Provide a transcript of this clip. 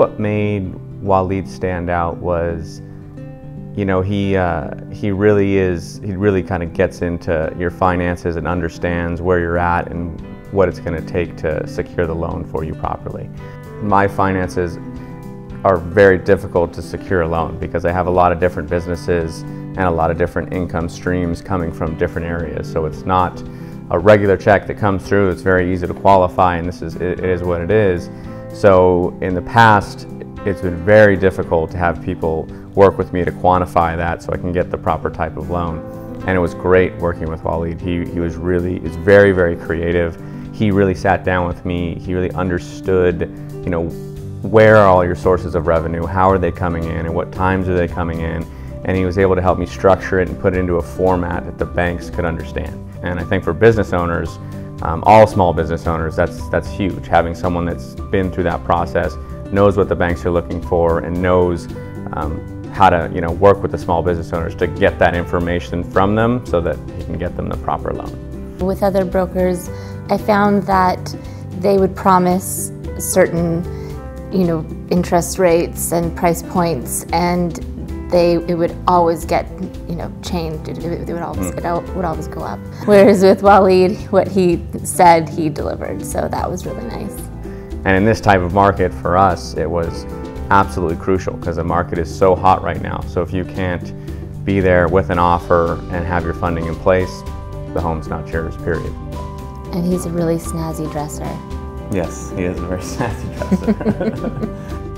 what made Waleed stand out was, you know, he uh, he really is he really kind of gets into your finances and understands where you're at and what it's going to take to secure the loan for you properly. My finances are very difficult to secure a loan because I have a lot of different businesses and a lot of different income streams coming from different areas. So it's not a regular check that comes through. It's very easy to qualify and this is it is what it is. So in the past, it's been very difficult to have people work with me to quantify that so I can get the proper type of loan. And it was great working with Waleed. He, he was really, is very, very creative. He really sat down with me. He really understood, you know, where are all your sources of revenue? How are they coming in and what times are they coming in? And he was able to help me structure it and put it into a format that the banks could understand. And I think for business owners, um, all small business owners, that's, that's huge. Having someone that's been through that process, knows what the banks are looking for, and knows um, how to you know, work with the small business owners to get that information from them so that he can get them the proper loan. With other brokers, I found that they would promise certain you know, interest rates and price points and they it would always get you know changed. It, it, it would always mm. it would always go up. Whereas with Waleed, what he said, he delivered. So that was really nice. And in this type of market, for us, it was absolutely crucial because the market is so hot right now. So if you can't be there with an offer and have your funding in place, the home's not yours. Period. And he's a really snazzy dresser. Yes, he is a very snazzy dresser.